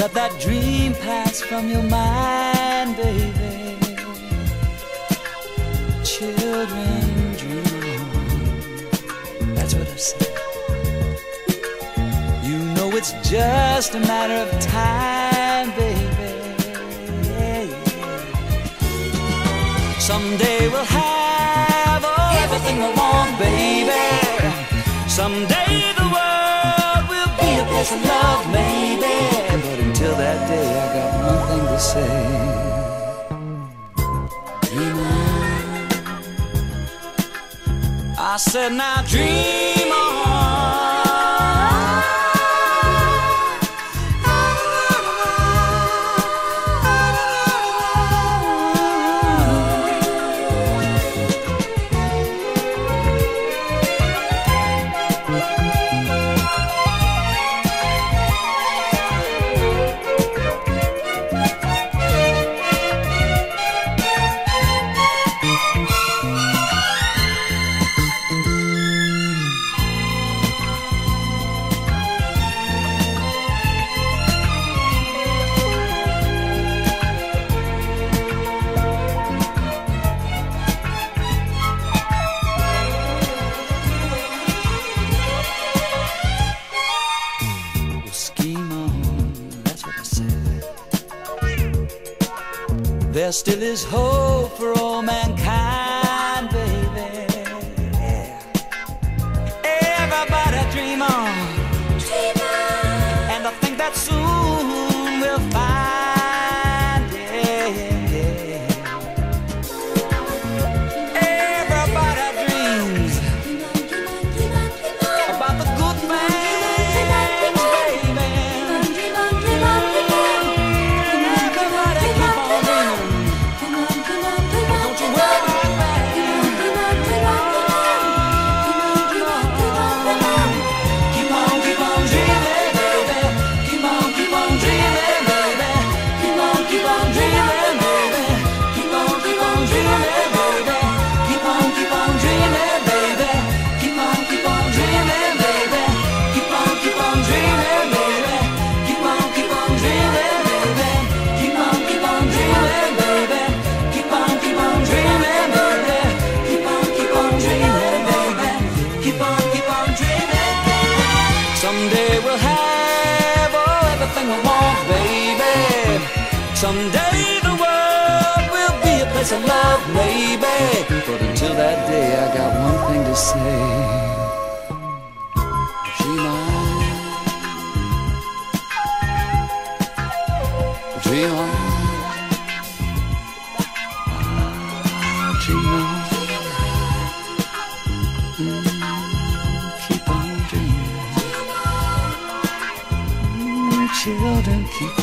let that dream pass from your mind, baby. Children dream. That's what I said. You know it's just a matter of time, baby. Someday we'll have oh, everything we want, baby. Someday the world will be a place of love, maybe. That day, I got one thing to say. Dream on. I said, now dream on. There still is hope for all mankind, baby. Everybody dream on. And I think that soon Someday we'll have oh, everything we want, baby. Someday the world will be a place of love, maybe. But until that day, I got one thing to say. Dream on. Dream on. Dream on. Children, keep